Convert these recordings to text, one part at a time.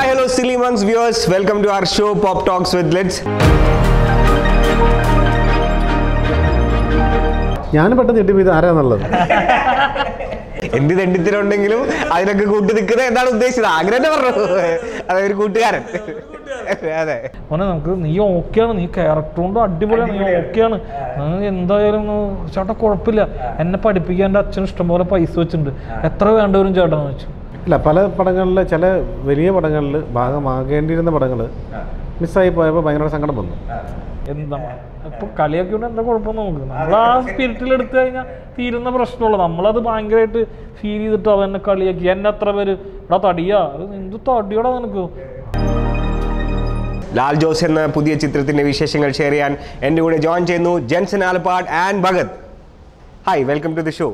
Hi, hello, Silly Monks viewers. Welcome to our show, Pop Talks with Lids. ഞാൻ പെട്ടെന്ന് ഞെട്ടിപ്പോയി ഇത് ആരാന്നുള്ളത് എന്ത് തെണ്ടിത്തരമുണ്ടെങ്കിലും അതിനൊക്കെ കൂട്ടി നിൽക്കുന്നത് എന്താണ് ഉദ്ദേശിച്ചത്? ആഗ്രഹം പറഞ്ഞു. അതൊരു കൂട്ടുകാരൻ. അതെ. മോനെ നമുക്ക് നീ ഓക്കെയാണ്. നീ ക്യാരക്ടർ കൊണ്ട് അടിപൊളിയാണ്. നീ ഓക്കെയാണ്. എന്തായാലും ചേട്ടാ കുഴപ്പമില്ല. എന്നെ പഠിപ്പിക്കാൻ എന്റെ അച്ഛൻ ഇഷ്ടംപോലെ പൈസ വെച്ചിട്ടുണ്ട്. എത്ര വേണ്ടവരും ചേട്ടാന്ന് വെച്ചു? ഇല്ല പല പടങ്ങളിൽ ചില വലിയ പടങ്ങളിൽ ഭാഗമാകേണ്ടിയിരുന്ന പടങ്ങൾ മിസ്സായി പോയപ്പോൾ ഭയങ്കര സങ്കടം വന്നു. എന്താ? ഇപ്പൊ കളിയൊക്കെ ഉണ്ട് എന്താ കുഴപ്പം നമുക്ക്? നമ്മൾ ആ സ്പിരിറ്റിൽ എടുത്തു കഴിഞ്ഞാൽ തീരുന്ന പ്രശ്നമുള്ളൂ. നമ്മളത് ഭയങ്കരമായിട്ട് ഫീൽ ചെയ്തിട്ട് അവൻ എന്നെ കളിയാക്കി. എന്നെ അത്ര പേര്? എടാ തടിയാ. അത് എന്ത് തടിയടാ നിനക്ക്? ലാൽ ജോസ് എന്ന പുതിയ ചിത്രത്തിന്റെ വിശേഷങ്ങൾ ഷെയർ ചെയ്യാൻ എന്റെ കൂടെ ജോയിൻ ചെയ്യുന്നു Jenson Alappad and Bhagat. Hi welcome to the show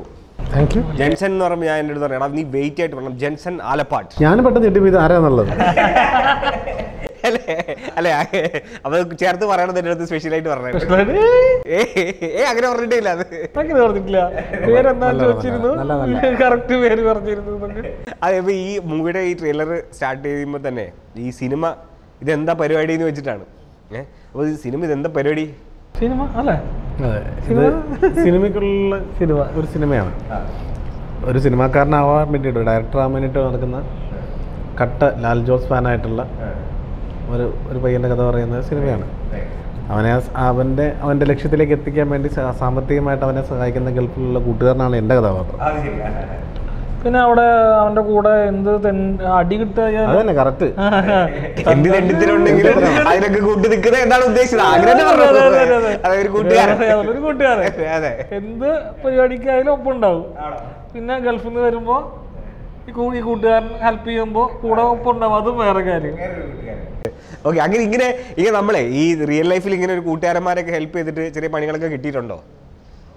thank you Jenson എന്ന് പറയുമ്പോൾ ഞാൻ എന്റെ അടുത്ത് പറയണം നീ വെയിറ്റ് ആയിട്ട് പറയണം. ജെൻസൺ ആലപ്പാട്ട് ഞാൻ പെട്ടെന്ന് ഞെട്ടിപ്പോയി ഇത് ആരാന്നുള്ളത് അല്ലേ? അല്ലേ? അപ്പൊ ചേർത്ത് പറയണത് എന്റെ അടുത്ത് സ്പെഷ്യലായിട്ട് പറഞ്ഞത് ഏ ഏ അങ്ങനെ പറഞ്ഞിട്ടില്ല അത്. അങ്ങനെ പറഞ്ഞിട്ടില്ല. പേരെന്താ ചോദിച്ചിരുന്നു? നല്ല, നല്ല. കറക്റ്റ് പേര് പറഞ്ഞിരുന്നു എന്നൊക്കെ. അതെ ഇപ്പൊ ഈ മൂവിയുടെ ഈ ട്രെയിലർ സ്റ്റാർട്ട് ചെയ്യുമ്പോൾ തന്നെ ഈ സിനിമ ഇതെന്താ പരിപാടി എന്ന് വെച്ചിട്ടാണ്. ഏഹ് അപ്പോൾ ഈ സിനിമ ഇതെന്താ പരിപാടി? സിനിമ അല്ലേ? അതെ ഇത് സിനിമയ്ക്കുള്ള സിനിമ ഒരു സിനിമയാണ്. ഒരു സിനിമാക്കാരനാവാൻ വേണ്ടിയിട്ട് ഡയറക്ടർ ആവാൻ വേണ്ടിയിട്ട് നടക്കുന്ന കട്ട ലാൽ ജോസ് ഫാനായിട്ടുള്ള ഒരു ഒരു പയ്യന്റെ കഥ പറയുന്ന സിനിമയാണ്. അവനെ അവന്റെ അവന്റെ ലക്ഷ്യത്തിലേക്ക് എത്തിക്കാൻ വേണ്ടി സാമ്പത്തികമായിട്ട് അവനെ സഹായിക്കുന്ന ഗൾഫിലുള്ള കൂട്ടുകാരനാണ് എന്റെ കഥാപാത്രം. പിന്നെ അവിടെ അവന്റെ കൂടെ എന്ത് അടി തന്നെ കറക്റ്റ് എന്ത് തെണ്ടിത്തരമുണ്ടെങ്കിലും അതിനൊക്കെ കൂട്ടി നിൽക്കുന്നത് എന്താണ് ഉദ്ദേശിച്ചത്? ആഗ്രഹം കൂട്ടുകാരൻ. ഒരു കൂട്ടുകാരൻ. അതെ എന്ത് പരിപാടിക്കായാലും ഒപ്പം ഉണ്ടാവും പിന്നെ ഗൾഫിൽ നിന്ന് വരുമ്പോ ഈ കൂട്ടുകാരൻ ഹെൽപ്പ് ചെയ്യുമ്പോ കൂടെ ഒപ്പം ഉണ്ടാവും അതും വേറെ കാര്യം. ഓക്കെ അങ്ങനെ ഇങ്ങനെ ഇങ്ങനെ നമ്മളെ ഈ റിയൽ ലൈഫിൽ ഇങ്ങനെ ഒരു കൂട്ടുകാരന്മാരൊക്കെ ഹെൽപ്പ് ചെയ്തിട്ട് ചെറിയ പണികളൊക്കെ കിട്ടിയിട്ടുണ്ടോ?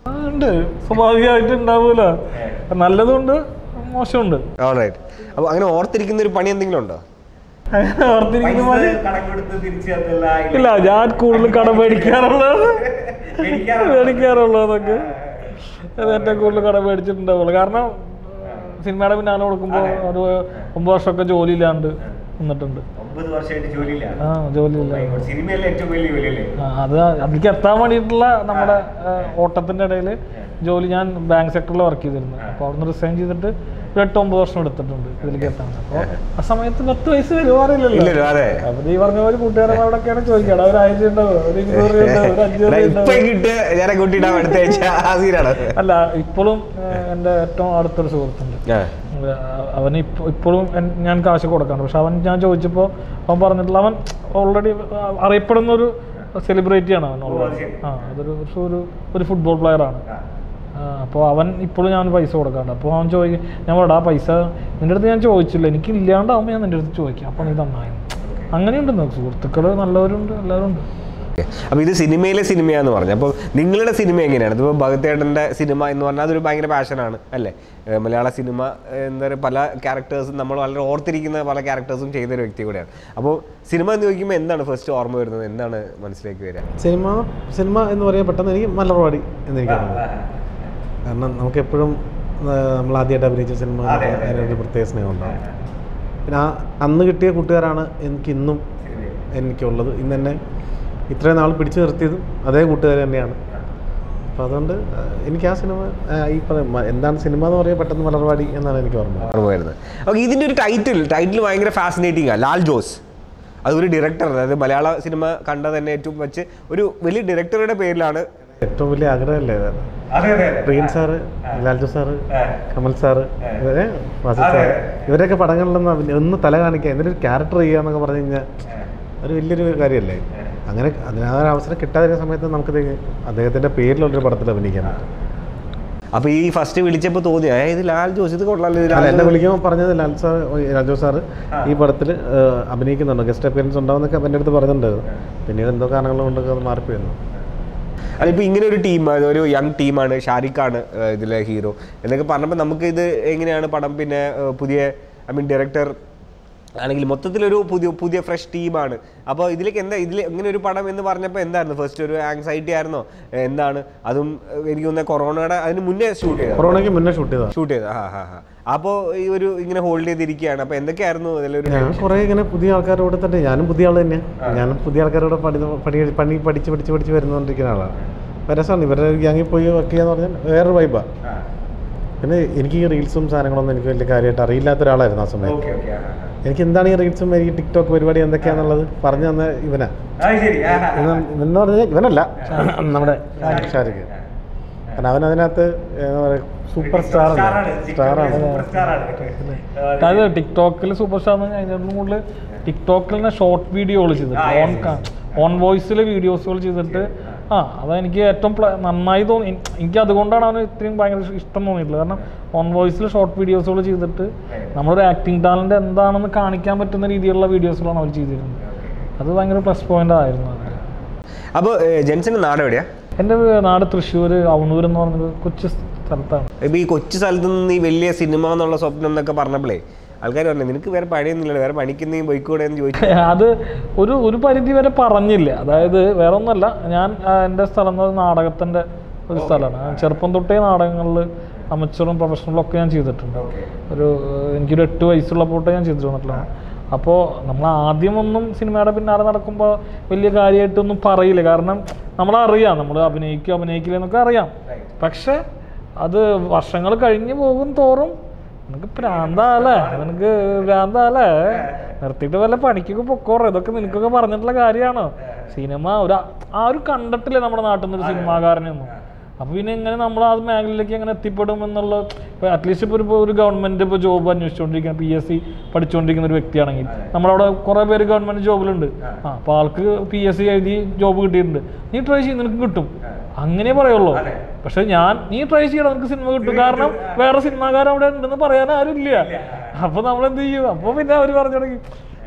ആ, ഉണ്ട്. സ്വാഭാവികമായിട്ട് ഉണ്ടാവൂല. നല്ലതുണ്ട് മോശമുണ്ട്. ഓൾറൈറ്റ് അപ്പോൾ അങ്ങനെ ഓർത്തിരിക്കുന്ന ഒരു പണി എന്തെങ്കിലും ഉണ്ടോ? അങ്ങനെ ഓർത്തിരിക്കുന്ന പോലെ ഇല്ല. ഞാൻ കൂടുതൽ കടം മേടിക്കാറുള്ളത്. മേടിക്കാറുള്ളതൊക്കെ. അത് ഏറ്റവും കൂടുതൽ കടം മേടിച്ചിട്ടുണ്ടാവുള്ളൂ. കാരണം സിനിമയുടെ പിന്നാലെ കൊടുക്കുമ്പോൾ ഒരു ഒമ്പത് വർഷമൊക്കെ ജോലി ജോലിയില്ല. ആ ജോലി ഇല്ല സിനിമയല്ലേ ഏറ്റവും ആ, അത് അതിലേക്ക് എത്താൻ വേണ്ടിയിട്ടുള്ള നമ്മുടെ ഓട്ടത്തിന്റെ ഇടയിൽ ജോലി ഞാൻ ബാങ്ക് സെക്ടറിൽ വർക്ക് ചെയ്തിരുന്നു. അപ്പോൾ അവിടുന്ന് റിസൈൻ ചെയ്തിട്ട് ഒരു എട്ട് ഒമ്പത് വർഷം എടുത്തിട്ടുണ്ട് ഇതിലേക്ക് എത്താൻ അപ്പോൾ ആ സമയത്ത് പത്ത് വയസ്സ് വരുവാറില്ലല്ലോ അപ്പൊ നീ പറഞ്ഞ പോലെ കൂട്ടുകാരന്മാരോടൊക്കെയാണ് ചോദിക്കണം ഒരു ആയിരം ഉണ്ടാവും ഒരു ഇരുന്നൂറ് അഞ്ഞൂറ് അല്ല ഇപ്പോഴും എന്റെ ഏറ്റവും അടുത്തൊരു സുഹൃത്തുണ്ട്. അവന് ഇപ്പോഴും ഞാൻ കാശ് കൊടുക്കാറുണ്ട്. പക്ഷെ അവൻ ഞാൻ ചോദിച്ചപ്പോൾ അവൻ പറഞ്ഞിട്ടുള്ള അവൻ ഓൾറെഡി അറിയപ്പെടുന്ന ഒരു സെലിബ്രിറ്റിയാണ് അവൻ. ഓൾറെഡി ആ അതൊരു ഒരു- ഒരു ഒരു ഫുട്ബോൾ പ്ലെയറാണ് അപ്പോൾ അവൻ ഇപ്പോഴും ഞാൻ പൈസ കൊടുക്കാണ്ട് അപ്പോൾ അവൻ ചോദിക്കും ഞാൻ പറയാം ആ പൈസ നിന്റെ അടുത്ത് ഞാൻ ചോദിച്ചില്ല. എനിക്ക് ഇല്ലാണ്ടാവുമ്പോൾ ഞാൻ നിന്റെ അടുത്ത് ചോദിക്കാം. അപ്പോൾ നീ തന്നായി അങ്ങനെയുണ്ട് സുഹൃത്തുക്കൾ നല്ലവരുണ്ട് എല്ലാവരും ഉണ്ട്. അപ്പൊ ഇത് സിനിമയിലെ സിനിമയാന്ന് പറഞ്ഞു. അപ്പോൾ നിങ്ങളുടെ സിനിമ എങ്ങനെയാണ്? ഇതിപ്പോ ഭഗത്തേട്ടന്റെ സിനിമ എന്ന് പറഞ്ഞാൽ അതൊരു ഭയങ്കര പാഷനാണ് അല്ലേ? മലയാള സിനിമ എന്താ പറയുക പല ക്യാരക്ടേഴ്സും നമ്മൾ വളരെ ഓർത്തിരിക്കുന്ന പല ക്യാരക്ടേഴ്സും ചെയ്ത ഒരു വ്യക്തി കൂടെയാണ്. അപ്പോൾ സിനിമ എന്ന് ചോദിക്കുമ്പോൾ എന്താണ് ഫസ്റ്റ് ഓർമ്മ വരുന്നത്? എന്താണ് മനസ്സിലേക്ക് വരിക? സിനിമ സിനിമ എന്ന് പറയാൻ പെട്ടെന്ന് എനിക്ക് മലർവാടി എന്നെനിക്ക് തോന്നുന്നു കാരണം നമുക്ക് എപ്പോഴും നമ്മൾ ആദ്യമായിട്ട് അഭിനയിച്ച സിനിമ അതിനൊരു പ്രത്യേക സ്നേഹം ഉണ്ടാവും പിന്നെ ആ അന്ന് കിട്ടിയ കൂട്ടുകാരാണ് എനിക്ക് ഇന്നും എനിക്കുള്ളത്. ഇന്ന് തന്നെ ഇത്രയും നാൾ പിടിച്ചു നിർത്തിയതും അതേ കൂട്ടുകാർ തന്നെയാണ്. അപ്പോൾ അതുകൊണ്ട് എനിക്ക് ആ സിനിമ ഈ പറയും എന്താണ് സിനിമ എന്ന് പറയുക പെട്ടെന്ന് മലർവാടി എന്നാണ് എനിക്ക് ഓർമ്മ. ഓർമ്മ വരുന്നത് ഓക്കെ ഇതിന്റെ ഒരു ടൈറ്റിൽ ടൈറ്റിൽ ഭയങ്കര ഫാസിനേറ്റിംഗ് ആണ് ലാൽ ജോസ്. അതൊരു ഒരു ഡയറക്ടർ അതായത് മലയാള സിനിമ കണ്ട തന്നെ ഏറ്റവും വെച്ച് ഒരു വലിയ ഡയറക്ടറുടെ പേരിലാണ് ഏറ്റവും വലിയ ആഗ്രഹമല്ലേ Priyan sir Lalju sir Kamal sir ഇവരെ വാസു സാറ് ഇവരൊക്കെ പടങ്ങളിലൊന്നും ഒന്ന് തല കാണിക്കുക എന്തൊരു ക്യാരക്ടർ ചെയ്യുക എന്നൊക്കെ പറഞ്ഞു കഴിഞ്ഞാൽ ഒരു വലിയൊരു കാര്യമല്ലേ അങ്ങനെ അതിന് ആ ഒരു അവസരം കിട്ടാതിരുന്ന സമയത്ത് നമുക്കിത് അദ്ദേഹത്തിന്റെ പേരിലുള്ളൊരു പടത്തിൽ അഭിനയിക്കാൻ പറ്റും. അപ്പോൾ ഈ ഫസ്റ്റ് വിളിച്ചപ്പോൾ തോന്നി അതായത് ലാൽ ജോസ് ഇത് കൊള്ളാലോ ലാൽ എന്നെ ജോസ്." വിളിക്കുമ്പോൾ പറഞ്ഞത് ലാൽ സാർ രാജു സാറ് ഈ പടത്തിൽ അഭിനയിക്കുന്നുണ്ട് ഗസ്റ്റ് അപ്പിയറൻസ് ഉണ്ടാവുന്നൊക്കെ എന്റെ അടുത്ത് പറഞ്ഞിട്ടുണ്ടായിരുന്നു. പിന്നീട് എന്തോ കാരണങ്ങൾ കൊണ്ടൊക്കെ അത് മാറിപ്പോയിരുന്നു അല്ല ഇങ്ങനെ ഒരു ടീം ഒരു യങ് ടീമാണ് ഷാരിഖാണ് ആണ് ഇതിലെ ഹീറോ എന്നൊക്കെ പറഞ്ഞപ്പോൾ നമുക്ക് ഇത് എങ്ങനെയാണ് പടം പിന്നെ പുതിയ ഐ മീൻ ഡയറക്ടർ ആണെങ്കിൽ മൊത്തത്തിലൊരു പുതിയ പുതിയ ഫ്രഷ് ടീമാണ് അപ്പോൾ ഇതിലേക്ക് എന്താ ഇതിൽ ഇങ്ങനെ ഒരു പടം എന്ന് പറഞ്ഞപ്പോൾ എന്തായിരുന്നു? ഫസ്റ്റ് ഒരു ആങ്സൈറ്റി ആയിരുന്നോ? എന്താണ്? അതും എനിക്ക് തോന്നുന്നത് കൊറോണയുടെ അതിന് മുന്നേ ഷൂട്ട് ചെയ്തത്. കൊറോണയ്ക്ക് മുന്നേ ഷൂട്ട് ചെയ്തത്. ഷൂട്ട് ചെയ്ത ആ ഹാ ഹാ അപ്പോൾ ഈ ഒരു ഇങ്ങനെ ഹോൾഡ് ചെയ്തിരിക്കുകയാണ്. അപ്പോൾ എന്തൊക്കെയായിരുന്നു ഇതിലൊരു കുറേ ഇങ്ങനെ പുതിയ ആൾക്കാരുടെ കൂടെ തന്നെ ഞാനും പുതിയ ആൾ തന്നെയാണ് ഞാനും പുതിയ ആൾക്കാരോട് പണി പണി പണി പഠിച്ച് പഠിച്ച് പഠിച്ച് വരുന്നുകൊണ്ടിരിക്കുന്ന ആളാണ് രസമാണ് ഇവരുടെ ഗ്യാങ്ങിൽ പോയി വർക്ക് ചെയ്യാന്ന് പറഞ്ഞാൽ വേറൊരു വൈബാണ് പിന്നെ എനിക്ക് ഈ റീൽസും സാധനങ്ങളൊന്നും എനിക്ക് വലിയ കാര്യമായിട്ട് അറിയില്ലാത്ത ഒരാളായിരുന്നു ആ സമയത്ത്. ഓക്കെ ഓക്കെ എനിക്ക് എന്താണ് ഈ റീൽസും എനിക്ക് ടിക്ടോക്ക് പരിപാടി എന്തൊക്കെയാണെന്നുള്ളത് പറഞ്ഞു തന്ന ഇവനാ. എന്ന് പറഞ്ഞാൽ ഇവനല്ല. നമ്മുടെ ഷാരിഖ്. കാരണം അവൻ അതിനകത്ത് എന്താ പറയുക സൂപ്പർ സ്റ്റാർ സ്റ്റാറാണ് അതായത് ടിക്ടോക്കിൽ സൂപ്പർ സ്റ്റാർ അതിനേക്കാളും കൂടുതൽ ടിക്ടോക്കിൽ തന്നെ ഷോർട്ട് വീഡിയോകൾ ചെയ്തിട്ട് ഓൺ ഓൺ വോയിസിൽ വീഡിയോസുകൾ ചെയ്തിട്ട് ആ അതെനിക്ക് ഏറ്റവും നന്നായി തോന്നി. എനിക്ക് അതുകൊണ്ടാണ് അവന് ഇത്രയും ഭയങ്കര ഇഷ്ടം തോന്നിയിട്ടുള്ളത്. കാരണം ഓൺ വോയിസിൽ ഷോർട്ട് വീഡിയോസുകൾ ചെയ്തിട്ട് നമ്മളൊരു ആക്ടിങ് ടാലന്റ് എന്താണെന്ന് കാണിക്കാൻ പറ്റുന്ന രീതിയിലുള്ള വീഡിയോസുകളാണ് അവർ ചെയ്തിരുന്നത്. അത് ഭയങ്കര പ്ലസ് പോയിന്റ് ആയിരുന്നു അപ്പോൾ ജെൻസിന്റെ നാട് എവിടെയാ? എന്റെ നാട് തൃശ്ശൂർ അവണൂർ എന്ന് പറഞ്ഞൊരു കൊച്ചു സ്ഥലത്താണ്. ഇപ്പോൾ ഈ കൊച്ചു സ്ഥലത്ത് നിന്ന് ഈ വലിയ സിനിമ എന്നുള്ള സ്വപ്നം എന്നൊക്കെ പറഞ്ഞപ്പോഴേ ആൾക്കാർ പറഞ്ഞു നിനക്ക് വേറെ പണിയൊന്നുമില്ല വേറെ പണിക്കുന്നേയും പോയിക്കൂടെ? എന്ന് ചോദിച്ചു. അത് ഒരു ഒരു പരിധി വരെ പറഞ്ഞില്ല. അതായത് വേറെ ഒന്നല്ല ഞാൻ എന്റെ സ്ഥലം എന്ന് പറയുന്നത് നാടകത്തിന്റെ ഒരു സ്ഥലമാണ്. ചെറുപ്പം തൊട്ടേ നാടകങ്ങളിൽ അമച്ചറും പ്രൊഫഷണലും ഒക്കെ ഞാൻ ചെയ്തിട്ടുണ്ട്. ഒരു എനിക്കൊരു എട്ട് വയസ്സുള്ളപ്പോട്ടേ ഞാൻ ചെയ്തിട്ട് വന്നിട്ടുള്ളതാണ്. അപ്പോൾ നമ്മൾ ആദ്യമൊന്നും സിനിമയുടെ പിന്നാലെ നടക്കുമ്പോൾ വലിയ കാര്യമായിട്ടൊന്നും പറയില്ല. കാരണം നമ്മളറിയാം നമ്മൾ അഭിനയിക്കുക അഭിനയിക്കില്ല എന്നൊക്കെ അറിയാം പക്ഷേ അത് വർഷങ്ങൾ കഴിഞ്ഞ് പോകും തോറും നിനക്ക് പ്രാന്താല്ലേ? നിനക്ക് പ്രാന്താല്ലേ? നിർത്തിയിട്ട് വല്ല പണിക്കൊക്കെ പൊക്കോറ. ഇതൊക്കെ നിനക്കൊക്കെ പറഞ്ഞിട്ടുള്ള കാര്യമാണോ? സിനിമ ഒരു ആ ഒരു കണ്ടിട്ടില്ലേ നമ്മുടെ നാട്ടിൽ നിന്ന് ഒരു സിനിമാകാരനെയൊന്നും അപ്പോൾ പിന്നെ എങ്ങനെ നമ്മൾ ആ മേഖലയിലേക്ക് എങ്ങനെ എത്തിപ്പെടും എന്നുള്ള ഇപ്പോൾ അറ്റ്ലീസ്റ്റ് ഇപ്പോൾ ഒരു ഇപ്പോൾ ഒരു ഗവൺമെന്റ് ഇപ്പോൾ ജോബ് അന്വേഷിച്ചുകൊണ്ടിരിക്കുന്ന പി എസ് സി പഠിച്ചുകൊണ്ടിരിക്കുന്ന ഒരു വ്യക്തിയാണെങ്കിൽ നമ്മളവിടെ കുറേ പേര് ഗവൺമെന്റ് ജോബിലുണ്ട് ആ അപ്പോൾ ആൾക്ക് പി എസ് സി എഴുതി ജോബ് കിട്ടിയിട്ടുണ്ട്. നീ ട്രൈ ചെയ്ത് നിനക്ക് കിട്ടും. അങ്ങനെ പറയുള്ളൂ. പക്ഷെ ഞാൻ നീ ട്രൈ ചെയ്യണം നിനക്ക് സിനിമ കിട്ടും. കാരണം വേറെ സിനിമാകാരൻ അവിടെ ഉണ്ടെന്ന് പറയാൻ ആരും ഇല്ല. അപ്പോൾ നമ്മൾ എന്ത് ചെയ്യും? അപ്പോൾ പിന്നെ അവർ പറഞ്ഞു തുടങ്ങി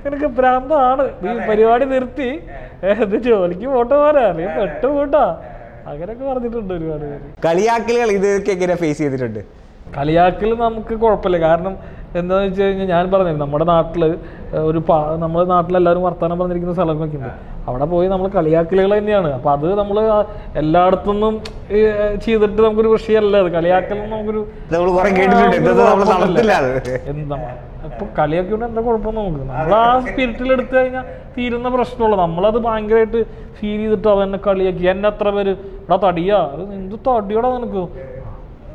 നിനക്ക് ഭ്രാന്താണ്. ഈ പരിപാടി നിർത്തി. ജോലിക്ക് പോട്ടെ പോരാ നീ പെട്ടു കൂട്ടാ അങ്ങനെയൊക്കെ പറഞ്ഞിട്ടുണ്ട് ഒരുപാട് പേര്. കളിയാക്കലുകൾ ഇതൊക്കെ എങ്ങനെ ഫേസ് ചെയ്തിട്ടുണ്ട്? കളിയാക്കൽ നമുക്ക് കുഴപ്പമില്ല. കാരണം എന്താണെന്ന് വെച്ച് കഴിഞ്ഞാൽ ഞാൻ പറഞ്ഞില്ല നമ്മുടെ നാട്ടിൽ ഒരു പാ നമ്മുടെ നാട്ടിലെല്ലാവരും വർത്തമാനം പറഞ്ഞിരിക്കുന്ന സ്ഥലങ്ങളൊക്കെ ഉണ്ട്. അവിടെ പോയി നമ്മൾ കളിയാക്കലുകൾ തന്നെയാണ്. അപ്പം അത് നമ്മൾ എല്ലായിടത്തുനിന്നും നിന്നും ചെയ്തിട്ട് നമുക്കൊരു വിഷയമല്ല അത്. കളിയാക്കൽ നമുക്കൊരു ഇപ്പൊ കളിയൊക്കെ എന്താ കുഴപ്പം നമുക്ക്? നമ്മൾ ആ സ്പിരിറ്റിൽ എടുത്തു കഴിഞ്ഞാൽ തീരുന്ന പ്രശ്നമുള്ളൂ. നമ്മളത് ഭയങ്കരമായിട്ട് ഫീൽ ചെയ്തിട്ട് അവൻ എന്നെ കളിയാക്കി. എന്നെ എത്ര പേര് ഇവിടെ തടിയാ? അത് എന്ത് തടിയോടാ നിനക്ക്?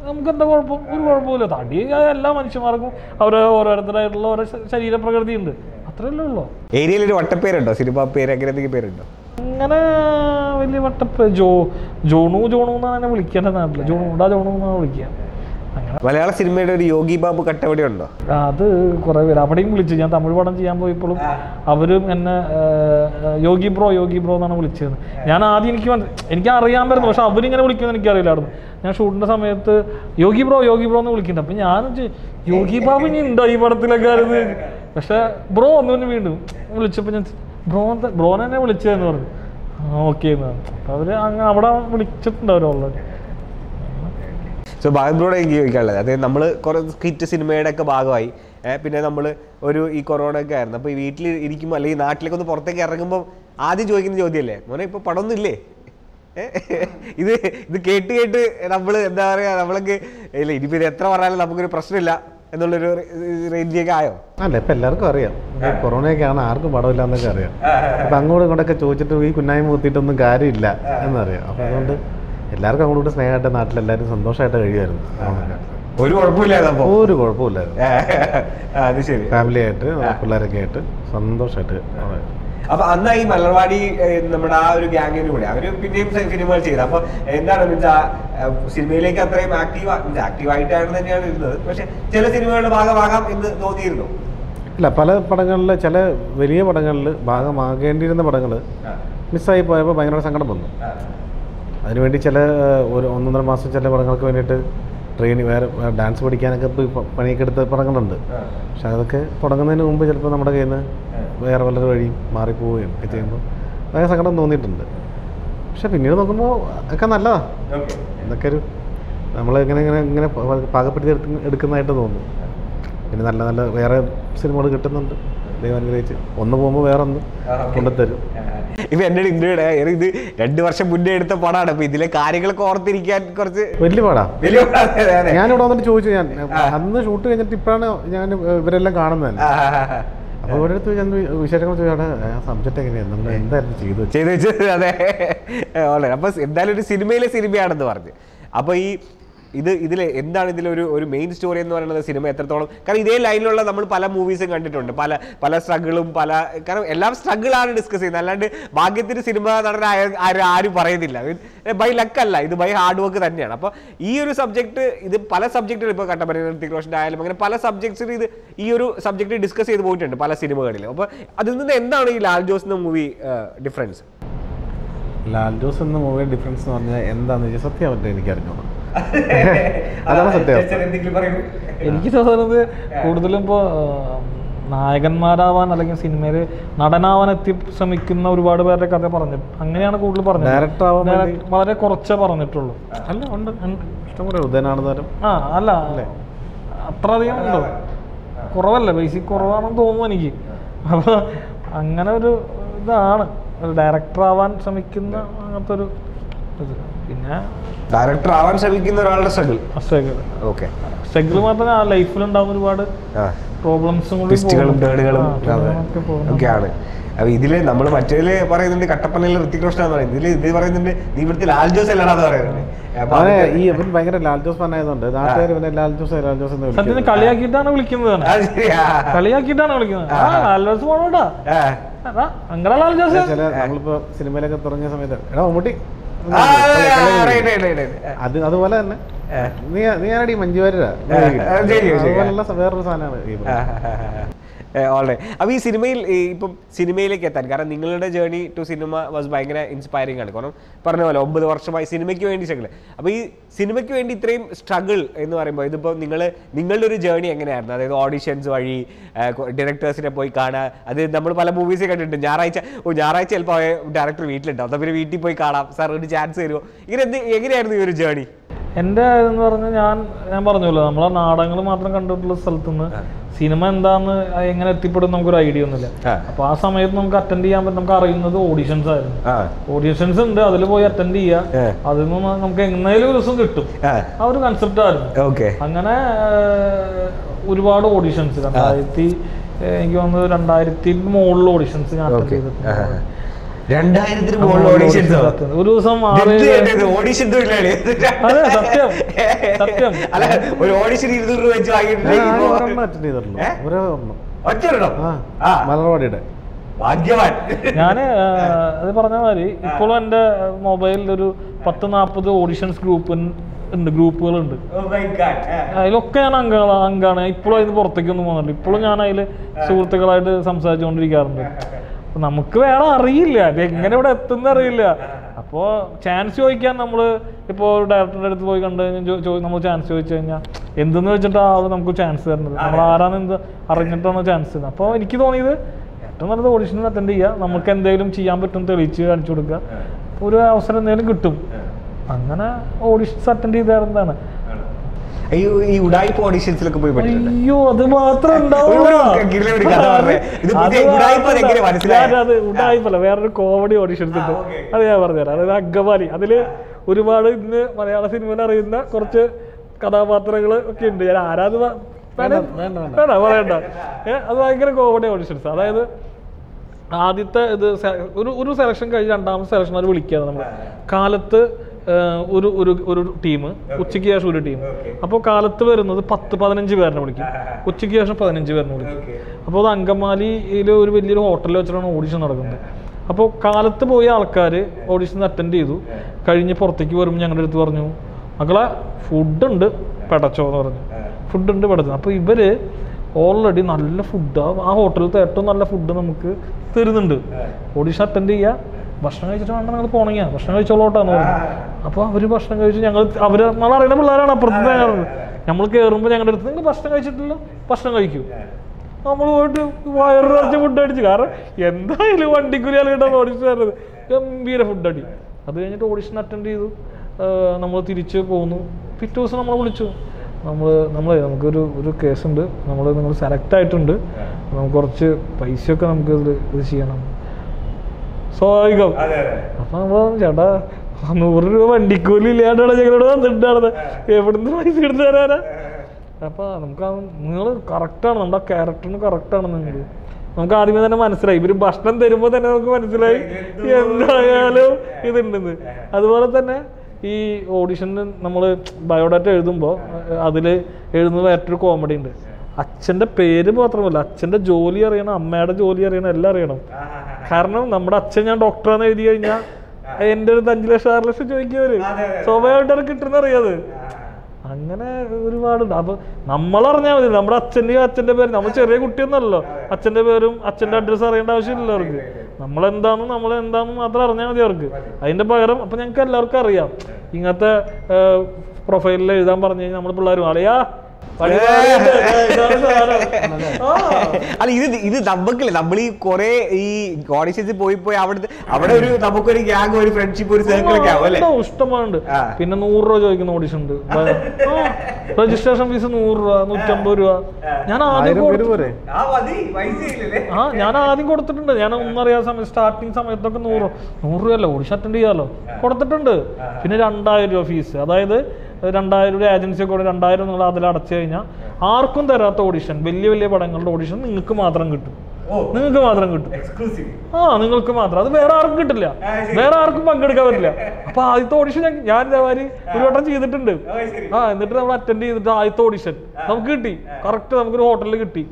നമുക്ക് എന്താ കുഴപ്പം? ഒരു കുഴപ്പമില്ല തടി എല്ലാ മനുഷ്യന്മാർക്കും അവരെ ഓരോരുത്തരായിട്ടുള്ള ഓരോ ശരീരപ്രകൃതി ഉണ്ട് അത്രയല്ലേ ഉള്ളൂ. ഏരിയയിൽ ഒരു വട്ടപ്പേരുണ്ടോ? സിനിമ പേര് അങ്ങനെ എന്തെങ്കിലും പേരുണ്ടോ? അങ്ങനെ വലിയ വട്ടപ്പേ ജോ ജോണു ജോണു എന്നാണ് എന്നെ വിളിക്കേണ്ട നാട്ടിൽ. ജോണുണ്ടാ ജോണു എന്നാണ് വിളിക്കുക. മലയാള സിനിമയുടെ ഒരു യോഗി ബാബു കട്ടവടി ഉണ്ടോ? അത് കുറേ പേര് അവിടെയും വിളിച്ചു. ഞാൻ തമിഴ് പടം ചെയ്യാൻ പോയപ്പോഴും അവരും എന്നെ യോഗി ബ്രോ യോഗി ബ്രോ എന്നാണ് വിളിച്ചത്. ഞാൻ ആദ്യം എനിക്ക് എനിക്ക് അറിയാൻ പറ്റുന്നു. പക്ഷെ അവരിങ്ങനെ വിളിക്കുമെന്ന് എനിക്കറിയില്ലായിരുന്നു. ഞാൻ ഷൂട്ടിന്റെ സമയത്ത് യോഗി ബ്രോ യോഗി ബ്രോ എന്ന് വിളിക്കുന്നുണ്ട്. അപ്പം ഞാൻ യോഗി ബാബു ഇനി ഉണ്ടോ ഈ പടത്തിലൊക്കെ? അത് പക്ഷേ ബ്രോ ഒന്നു പിന്നെ വീണ്ടും വിളിച്ചപ്പോൾ ഞാൻ ബ്രോ ബ്രോനെ തന്നെ വിളിച്ചതെന്ന് പറഞ്ഞു. ഓക്കെ എന്ന്. പറഞ്ഞു അപ്പം അവർ അങ്ങ് അവിടെ വിളിച്ചിട്ടുണ്ട് അവർ ഓൾറെഡി. സോ ഭാഗത്തിലൂടെ എനിക്ക് ചോദിക്കാനുള്ളത്. അതായത് നമ്മൾ കുറേ ഹിറ്റ് സിനിമയുടെ ഒക്കെ ഭാഗമായി. പിന്നെ നമ്മൾ ഒരു ഈ കൊറോണ ഒക്കെ ആയിരുന്നു. അപ്പോൾ ഈ വീട്ടിൽ ഇരിക്കുമ്പോൾ അല്ലെങ്കിൽ നാട്ടിലേക്ക് ഒന്ന് പുറത്തേക്ക് ഇറങ്ങുമ്പോൾ ആദ്യം ചോദിക്കുന്ന ചോദ്യമല്ലേ? മോനെ ഇപ്പോൾ പടമൊന്നും ഇല്ലേ? ഇത് ഇത് കേട്ട് കേട്ട് നമ്മൾ എന്താ പറയുക നമ്മളൊക്കെ ഇല്ല ഇനിയിപ്പോൾ ഇത് എത്ര പറഞ്ഞാലും നമുക്കൊരു പ്രശ്നമില്ല എന്നുള്ളൊരു റേഞ്ചിലേക്ക് ആയോ? അല്ല ഇപ്പം എല്ലാവർക്കും അറിയാം. ഈ കൊറോണയൊക്കെയാണ് ആർക്കും പടമില്ല എന്നൊക്കെ അറിയാം അപ്പം അങ്ങോട്ടും ഇങ്ങോട്ടൊക്കെ ചോദിച്ചിട്ട് ഈ കുന്നായ്മ കുത്തിയിട്ടൊന്നും കാര്യമില്ല എന്നറിയാം. അപ്പം അതുകൊണ്ട് എല്ലാവർക്കും അങ്ങോട്ട് സ്നേഹമായിട്ട് നാട്ടിലെല്ലാവരും സന്തോഷമായിട്ട് കഴിയുമായിരുന്നു. ഒരു കുഴപ്പമില്ലായിരുന്നു ഒരു കുഴപ്പമില്ലായിരുന്നു. അത് ശരി. ഫാമിലി ആയിട്ട് പിള്ളേരൊക്കെ ആയിട്ട് സന്തോഷമായിട്ട്. അപ്പൊ അന്ന് ഈ മലർവാടി നമ്മുടെ ആ ഒരു ഗ്യാങ്ങിന് കൂടെ. അവർ പിന്നെയും സിനിമകൾ ചെയ്തത് അപ്പൊ എന്താണ് മീൻസ് ആ സിനിമയിലേക്ക് അത്രയും ആക്റ്റീവ് മീൻസ് ആക്റ്റീവ് ആയിട്ടാണ് തന്നെയാണ് ഇരുന്നത്. പക്ഷെ ചില സിനിമകളുടെ ഭാഗമാകാം എന്ന് തോന്നിയിരുന്നു. ഇല്ല പല പടങ്ങളിൽ ചില വലിയ പടങ്ങളിൽ ഭാഗമാകേണ്ടിയിരുന്ന പടങ്ങൾ മിസ്സായി പോയപ്പോൾ ഭയങ്കര സങ്കടം വന്നു. അതിനുവേണ്ടി ചില ഒരു ഒന്നൊന്നര മാസം ചില പടങ്ങൾക്ക് വേണ്ടിയിട്ട് ട്രെയിനിങ് വേറെ ഡാൻസ് പഠിക്കാനൊക്കെ പോയി പണിയൊക്കെ എടുത്ത് തുടങ്ങുന്നുണ്ട്. പക്ഷെ അതൊക്കെ തുടങ്ങുന്നതിന് മുമ്പ് ചിലപ്പോൾ നമ്മുടെ കയ്യിൽ നിന്ന് വേറെ വല്ലൊരു വഴിയും മാറിപ്പോവുകയും ഒക്കെ ചെയ്യുമ്പോൾ അതൊക്കെ സങ്കടം തോന്നിയിട്ടുണ്ട്. പക്ഷെ പിന്നീട് നോക്കുമ്പോൾ ഒക്കെ നല്ലതാ. ഇതൊക്കെ ഒരു നമ്മൾ ഇങ്ങനെ ഇങ്ങനെ ഇങ്ങനെ പാകപ്പെടുത്തി എടുക്കുന്ന- എടുക്കുന്നതായിട്ട് തോന്നുന്നു പിന്നെ നല്ല നല്ല വേറെ സിനിമകൾ കിട്ടുന്നുണ്ട്. ദൈവം അനുഗ്രഹിച്ച് ഒന്ന് പോകുമ്പോൾ വേറെ ഒന്ന് കൊണ്ടുത്തരും. ഇപ്പൊ എന്റെ ഇന്ത്യയുടെ ഇത് രണ്ടു വർഷം മുന്നേ എടുത്ത പടമാണ്. അപ്പൊ ഇതിലെ കാര്യങ്ങളൊക്കെ ഓർത്തിരിക്കാൻ കുറച്ച് വലിയ പാടാ. വലിയ. ഞാനിവിടെ വന്നിട്ട് ചോദിച്ചു ഞാൻ അന്ന് ഷൂട്ട് കഴിഞ്ഞിട്ട് ഇപ്പോഴാണ് ഞാൻ ഇവരെല്ലാം കാണുന്നത്. അപ്പോൾ ഇവിടെ അടുത്ത് ഞാൻ വിശേഷങ്ങൾ ചോദിച്ചാണ് സബ്ജക്റ്റ് എങ്ങനെയാണ് നമ്മൾ എന്തായിരുന്നു ചെയ്തു ചെയ്തു വെച്ചത് അതെ. ഓളെ അപ്പൊ എന്തായാലും ഒരു സിനിമയിലെ സിനിമയാണെന്ന് പറഞ്ഞു. അപ്പൊ ഈ ഇത് ഇതിൽ എന്താണ് ഇതിലൊരു ഒരു മെയിൻ സ്റ്റോറി എന്ന് പറയുന്നത് സിനിമ എത്രത്തോളം? കാരണം ഇതേ ലൈനിലുള്ള നമ്മൾ പല മൂവീസും കണ്ടിട്ടുണ്ട്. പല പല സ്ട്രഗിളും പല കാരണം എല്ലാം സ്ട്രഗിളാണ് ഡിസ്കസ് ചെയ്യുന്നത്. അല്ലാണ്ട് ഭാഗ്യത്തിന് സിനിമ നടനായ ആരും ആരും പറയുന്നില്ല. ബൈ ലക്ക് അല്ല. ഇത് ബൈ ഹാർഡ് വർക്ക് തന്നെയാണ്. അപ്പോൾ ഈ ഒരു സബ്ജക്ട് ഇത് പല സബ്ജക്റ്റുകൾ ഇപ്പോൾ കട്ടപ്പന ഋത്തിക് റോഷന്റെ ആയാലും അങ്ങനെ പല സബ്ജക്ട്സിൽ ഇത് ഈ ഒരു സബ്ജക്റ്റ് ഡിസ്കസ് ചെയ്ത് പോയിട്ടുണ്ട് പല സിനിമകളിലും അപ്പോൾ അതിൽ നിന്ന് എന്താണ് ഈ ലാൽ ജോസ് എന്ന മൂവി ഡിഫറൻസ് ലാൽ ജോസ് എന്ന മൂവിയുടെ ഡിഫറൻസ് എന്ന് പറഞ്ഞാൽ എന്താണെന്ന് വെച്ചാൽ സത്യം പറ്റും എനിക്ക് അറിഞ്ഞോളാം അതാണ് സത്യം എനിക്ക് തോന്നുന്നത് കൂടുതലും ഇപ്പോ നായകന്മാരാവാൻ അല്ലെങ്കിൽ സിനിമയിൽ നടനാവാൻ എത്തി ശ്രമിക്കുന്ന ഒരുപാട് പേരുടെ കഥ പറഞ്ഞു അങ്ങനെയാണ് കൂടുതൽ പറഞ്ഞത്. ഡയറക്ടർ ആവാൻ വേണ്ടി- വളരെ കുറച്ചേ പറഞ്ഞിട്ടുള്ളൂ. അല്ല ഉണ്ട്. ഇഷ്ടംപോലെ താരം. ആ അല്ല അത്ര അധികം ഉണ്ടോ? കുറവല്ല ബേസിക് കുറവാണെന്ന് തോന്നുന്നു എനിക്ക്. അപ്പോൾ അങ്ങനെ ഒരു ഇതാണ്. ഡയറക്ടർ ആവാൻ ശ്രമിക്കുന്ന അങ്ങനത്തെ ഒരു ഇത്. പിന്നെ ഡയറക്ടർ ആവാൻ ശ്രമിക്കുന്ന ഒരാളുടെ സ്ട്രഗിൾ സ്ട്രഗിൾ ഓക്കെ സ്ട്രഗിൾ മാത്രമല്ല ആ ലൈഫിൽ ഉണ്ടാകുന്ന ഒരുപാട് പ്രോബ്ലംസും കൂടി ട്വിസ്റ്റുകളും. ടേണുകളും. ഒക്കെയാണ്. അപ്പൊ ഇതിൽ നമ്മൾ മറ്റേതിൽ പറയുന്നുണ്ട് കട്ടപ്പനയിൽ ഋത്തിക് റോഷൻ എന്ന് പറയുന്നത്. ഇതിൽ ഇത് പറയുന്നുണ്ട് നീ ഇവിടുത്തെ ലാൽ ജോസ് അല്ലാതെ പറയുന്നത് അപ്പൊ ഈ ഇവൻ ഭയങ്കര ലാൽ ജോസ് ഫാനായതുകൊണ്ട് നാട്ടുകാർ ഇവനെ ലാൽ ജോസ് ലാൽ ജോസ് എന്ന് വിളിക്കുന്നത്. കളിയാക്കിയിട്ടാണ് വിളിക്കുന്നത്. കളിയാക്കിയിട്ടാണ് വിളിക്കുന്നത്. ആ ലാൽ ജോസ് പോണോട്ടാ. ആ. അങ്ങനെ ലാൽ ജോസ്. ചില നമ്മളിപ്പോ സിനിമയിലൊക്കെ തുടങ്ങിയ സമയത്ത് എടാ മമ്മൂട്ടി അത് അതുപോലെ തന്നെ. നീ നീ ആരടി മഞ്ജു വാര്യരാ ആ, അത് ശരി, ശരി. അതുപോലുള്ള സ- വേറൊരു സാധനമാണ് ഈ ഓൾറൈ അപ്പോൾ ഈ സിനിമയിൽ ഇപ്പം സിനിമയിലേക്ക് എത്താൻ കാരണം നിങ്ങളുടെ ജേർണി ടു സിനിമ വാസ് ഭയങ്കര ഇൻസ്പയറിംഗ് ആണ്. കാരണം പറഞ്ഞ പോലെ ഒമ്പത് വർഷമായി സിനിമയ്ക്ക് വേണ്ടി സ്ട്രഗിൾ അപ്പോൾ ഈ സിനിമയ്ക്ക് വേണ്ടി ഇത്രയും സ്ട്രഗിൾ എന്ന് പറയുമ്പോൾ ഇതിപ്പോൾ നിങ്ങൾ നിങ്ങളുടെ ഒരു ജേർണി എങ്ങനെയായിരുന്നു? അതായത് ഓഡിഷൻസ് വഴി ഡയറക്ടേഴ്സിനെ പോയി കാണുക അത് നമ്മൾ പല മൂവീസ് കണ്ടിട്ടുണ്ട്. ഞായറാഴ്ച ഓ ഞായറാഴ്ച ചിലപ്പോൾ ഡയറക്ടർ വീട്ടിലുണ്ടാവും. അപ്പോൾ പിന്നെ വീട്ടിൽ പോയി കാണാം. സാർ ഒരു ചാൻസ് തരുമോ? ഇങ്ങനെ എന്ത് എങ്ങനെയായിരുന്നു ഈ ഒരു ജേർണി എന്റെ എന്ന് പറഞ്ഞാൽ ഞാൻ ഞാൻ പറഞ്ഞല്ലോ നമ്മളെ നാടകങ്ങൾ മാത്രം കണ്ടിട്ടുള്ള സ്ഥലത്ത് നിന്ന് സിനിമ എന്താന്ന് എങ്ങനെ എത്തിപ്പെടും നമുക്കൊരു ഐഡിയ ഒന്നുമില്ല. അപ്പൊ ആ സമയത്ത് നമുക്ക് അറ്റൻഡ് ചെയ്യാൻ പറ്റും. നമുക്ക് അറിയുന്നത് ഓഡിഷൻസ് ആയിരുന്നു. ഓഡിഷൻസ് ഉണ്ട് അതിൽ പോയി അറ്റൻഡ്. ചെയ്യുക അതിൽ നിന്ന് നമുക്ക് എങ്ങനെയും ഒരു ദിവസം കിട്ടും. ആ. ഒരു കൺസെപ്റ്റ് ആയിരുന്നു. അങ്ങനെ ഒരുപാട് ഓഡിഷൻസ് രണ്ടായിരത്തി എനിക്ക് തോന്നുന്നത് രണ്ടായിരത്തി മുകളിൽ ഓഡിഷൻസ് ഞാൻ അറ്റൻഡ് ചെയ്തിട്ടുണ്ട്. രണ്ടായിരത്തിന് ഓഡിഷൻസോ. ഒരു ദിവസം ഓഡിഷൻ അതെ സത്യം സത്യം. അല്ല ഒരു ഓഡിഷൻ ഇരുന്നൂറ് രൂപ വെച്ച് മലർവാടിയുടെ. ഭാഗ്യവാൻ. ഞാൻ അത് പറഞ്ഞ മാതിരി ഇപ്പോഴും എന്റെ മൊബൈലിൽ ഒരു പത്ത് നാപ്പത് ഓഡിഷൻസ് ഗ്രൂപ്പ് ഉണ്ട് ഗ്രൂപ്പുകൾ ഉണ്ട് my God. ആ. അതിലൊക്കെ ഞാൻ അംഗ അംഗമാണ് ഇപ്പോഴും അതിന് പുറത്തേക്കൊന്നും പോകുന്നുണ്ട് ഇപ്പോഴും ഞാൻ അതിൽ സുഹൃത്തുക്കളായിട്ട് സംസാരിച്ചുകൊണ്ടിരിക്കാറുണ്ട്. അപ്പൊ നമുക്ക് വേറെ അറിയില്ല. അത് എങ്ങനെ ഇവിടെ എത്തുന്ന അറിയില്ല. അപ്പോൾ ചാൻസ് ചോദിക്കാൻ നമ്മൾ ഇപ്പോൾ ഡയറക്ടറുടെ അടുത്ത് പോയി കണ്ടു കഴിഞ്ഞാൽ നമ്മൾ ചാൻസ് ചോദിച്ചു കഴിഞ്ഞാൽ എന്തെന്ന് വെച്ചിട്ട് ആൾ നമുക്ക് ചാൻസ് തരുന്നത്? നമ്മൾ ആരാന്ന് എന്ത് അറിഞ്ഞിട്ടാണ് ചാൻസ് തരുന്നത്? അപ്പോൾ എനിക്ക് തോന്നിയത് ഏറ്റവും നല്ലത് ഓഡിഷനിൽ അറ്റൻഡ് ചെയ്യുക നമുക്ക് എന്തെങ്കിലും ചെയ്യാൻ പറ്റും തെളിയിച്ച് കാണിച്ചു കൊടുക്കുക. ഒരു അവസരം എന്തെങ്കിലും കിട്ടും. അങ്ങനെ ഓഡിഷൻസ് അറ്റൻഡ് ചെയ്തായിരുന്നതാണ് അയ്യോ ഈ ഉടായ്പ ഓഡീഷൻസിലൊക്കെ പോയി അയ്യോ അത് മാത്രം ഉടായ്പല്ല വേറൊരു കോമഡി ഓഡിഷൻസ് ഉണ്ട്. അത് ഞാൻ പറഞ്ഞുതരാം. അതായത് അങ്കമാലി. അതിൽ ഒരുപാട് ഇന്ന് മലയാള സിനിമയിൽ അറിയുന്ന കുറച്ച് കഥാപാത്രങ്ങൾ ഒക്കെ ഉണ്ട്. ഞാൻ ആരാധന വേണ്ട പറയണ്ട. അത് ഭയങ്കര കോമഡി ഓഡിഷൻസ് അതായത് ആദ്യത്തെ ഇത് ഒരു ഒരു സെലക്ഷൻ കഴിഞ്ഞ് രണ്ടാമത്തെ സെലക്ഷൻ അവർ വിളിക്കുകയാണ് നമ്മൾ കാലത്ത് ഒരു ഒരു ഒരു ടീം. ഉച്ചയ്ക്ക് ശേഷം ഒരു ടീം. അപ്പോൾ കാലത്ത് വരുന്നത് പത്ത് പതിനഞ്ച് പേരിനെ വിളിക്കും. ഉച്ചയ്ക്ക് ശേഷം പതിനഞ്ച് പേരിനെ വിളിക്കും. അപ്പോൾ അത് അങ്കമാലിയിൽ ഒരു വലിയൊരു ഹോട്ടലിൽ വെച്ചിട്ടാണ് ഓഡിഷൻ നടക്കുന്നത്. അപ്പോൾ കാലത്ത് പോയ ആൾക്കാർ ഓഡിഷൻ അറ്റൻഡ് ചെയ്തു. കഴിഞ്ഞ് പുറത്തേക്ക് വരുമ്പോൾ ഞങ്ങളുടെ അടുത്ത് പറഞ്ഞു മക്കളെ ഫുഡുണ്ട് പെടച്ചോ എന്ന് പറഞ്ഞു. ഫുഡുണ്ട് പെടച്ചോ. അപ്പോൾ ഇവർ ഓൾറെഡി നല്ല ഫുഡ് ആ ഹോട്ടലിലത്തെ ഏറ്റവും നല്ല ഫുഡ് നമുക്ക് തരുന്നുണ്ട്. ഓഡിഷൻ അറ്റൻഡ് ചെയ്യുക ഭക്ഷണം കഴിച്ചിട്ട് വേണ്ട ഞങ്ങൾ പോണെങ്കിൽ ഭക്ഷണം കഴിച്ചോളോട്ടാന്ന് പറഞ്ഞു. അപ്പോൾ അവർ ഭക്ഷണം കഴിച്ച് ഞങ്ങൾ അവർ നമ്മൾ അറിയുന്ന പിള്ളേരാണ് അപ്പുറത്ത് നമ്മൾ കയറുമ്പോൾ ഞങ്ങളുടെ അടുത്ത് നിങ്ങൾ ഭക്ഷണം കഴിച്ചിട്ടില്ല ഭക്ഷണം കഴിക്കൂ. നമ്മൾ പോയിട്ട് വയറ് നിറച്ച് ഫുഡ് അടിച്ചു. കാരണം എന്തായാലും വണ്ടിക്കൂലി കിട്ടാൻ ഓഡിഷൻ തരുന്നത് ഗംഭീര ഫുഡ് അടി. അത് കഴിഞ്ഞിട്ട് ഓഡിഷൻ അറ്റൻഡ് ചെയ്തു. നമ്മൾ തിരിച്ച് പോന്നു. പിറ്റേ ദിവസം നമ്മൾ വിളിച്ചു. നമ്മൾ നമ്മൾ നമുക്കൊരു ഒരു കേസുണ്ട്. നമ്മൾ നിങ്ങൾ സെലക്ട് ആയിട്ടുണ്ട്. നമുക്ക് കുറച്ച് പൈസയൊക്കെ നമുക്ക് ഇത് ചെയ്യണം. സ്വാഭാവികം അപ്പൊ നമ്മൾ ചേട്ടാ നൂറ് രൂപ വണ്ടിക്കൂലി ഇല്ലാണ്ടാണ് ഞങ്ങളോട് വന്നിട്ടുണ്ടായിരുന്നത് എവിടുന്ന് പൈസ എടുത്ത് തരാനാ? അപ്പൊ നമുക്ക് നിങ്ങൾ കറക്റ്റാണ് നമ്മുടെ ക്യാരക്ടറിന് കറക്റ്റാണ് നിങ്ങൾ നമുക്ക് ആദ്യമേ തന്നെ മനസ്സിലായി. ഇവർ ഭക്ഷണം തരുമ്പോൾ തന്നെ നമുക്ക് മനസ്സിലായി. എന്തായാലും ഇതുണ്ടെന്ന്. അതുപോലെ തന്നെ ഈ ഓഡിഷന് നമ്മൾ ബയോഡാറ്റ എഴുതുമ്പോൾ അതിൽ എഴുതുന്ന വേറൊരു കോമഡി ഉണ്ട്. അച്ഛന്റെ പേര് മാത്രമല്ല അച്ഛന്റെ ജോലി അറിയണം അമ്മയുടെ ജോലി അറിയണം എല്ലാം അറിയണം. കാരണം നമ്മുടെ അച്ഛൻ ഞാൻ ഡോക്ടറാന്ന് എഴുതി കഴിഞ്ഞാൽ എന്റെ ഒരു അഞ്ചു ലക്ഷം ആറ് ലക്ഷം ചോദിക്കുവര്. സ്വാഭാവികമായിട്ട് അത് കിട്ടുന്ന അറിയാത്. അങ്ങനെ ഒരുപാടുണ്ട്. അപ്പൊ നമ്മളറിഞ്ഞാൽ മതി. നമ്മുടെ അച്ഛന്റെയും അച്ഛന്റെ പേര്. നമ്മൾ ചെറിയ കുട്ടിയൊന്നല്ലോ അച്ഛന്റെ പേരും അച്ഛന്റെ അഡ്രസ്സ് അറിയേണ്ട ആവശ്യമില്ല അവർക്ക്. നമ്മളെന്താണെന്ന് നമ്മൾ മാത്രം അറിഞ്ഞാൽ മതി അവർക്ക്. അതിന്റെ പകരം അപ്പൊ ഞങ്ങൾക്ക് എല്ലാവർക്കും അറിയാം ഇങ്ങനത്തെ പ്രൊഫൈലിൽ എഴുതാൻ പറഞ്ഞു കഴിഞ്ഞാൽ നമ്മൾ പിള്ളേർ അളിയാ അല്ല ഇത് ഇത് നമുക്കില്ല നമ്മൾ ഈ കൊറേ ഈ ഓഡിഷൻസിൽ പോയി പോയി അവിടെ അവിടെ ഒരു നമുക്കൊരു ഗ്യാങ് ഒരു ഫ്രണ്ട്ഷിപ്പ് ഒരു സർക്കിൾ ഒക്കെ ആവും അല്ലേ? ഇഷ്ടമാണ്ട് പിന്നെ നൂറ് രൂപ ചോദിക്കുന്ന ഓഡിഷൻ ഉണ്ട് രജിസ്ട്രേഷൻ ഫീസ് നൂറ് രൂപ നൂറ്റമ്പത് രൂപ. ഞാൻ ആദ്യം ആ ഞാൻ ആദ്യം കൊടുത്തിട്ടുണ്ട്. ഞാൻ ഒന്നറിയാ അറിയാത്ത സമയം സ്റ്റാർട്ടിങ് സമയത്തൊക്കെ നൂറ്. നൂറ് രൂപ അല്ല ഓഡിഷൻ അറ്റൻഡ് ചെയ്യാലോ? കൊടുത്തിട്ടുണ്ട്. പിന്നെ രണ്ടായിരം രൂപ ഫീസ് അതായത് രണ്ടായിരം രൂപ ഏജൻസി കൂടെ രണ്ടായിരം നിങ്ങൾ അതിൽ അടച്ചു കഴിഞ്ഞാൽ ആർക്കും തരാത്ത ഓഡിഷൻ വലിയ വലിയ പടങ്ങളുടെ ഓഡിഷൻ നിങ്ങൾക്ക് മാത്രം കിട്ടും. നിങ്ങൾക്ക് മാത്രം കിട്ടും. ആ നിങ്ങൾക്ക് മാത്രം. അത് വേറെ ആർക്കും കിട്ടില്ല. വേറെ ആർക്കും പങ്കെടുക്കാൻ പറ്റില്ല. അപ്പൊ ആദ്യത്തെ ഓഡിഷൻ ഞാൻ ഇതേമാതിരി ഒരു വട്ടം ചെയ്തിട്ടുണ്ട്. ആ എന്നിട്ട് നമ്മൾ അറ്റൻഡ് ചെയ്തിട്ട് ആദ്യത്തെ ഓഡിഷൻ നമുക്ക് കിട്ടി. കറക്റ്റ് നമുക്കൊരു ഹോട്ടലിൽ കിട്ടി.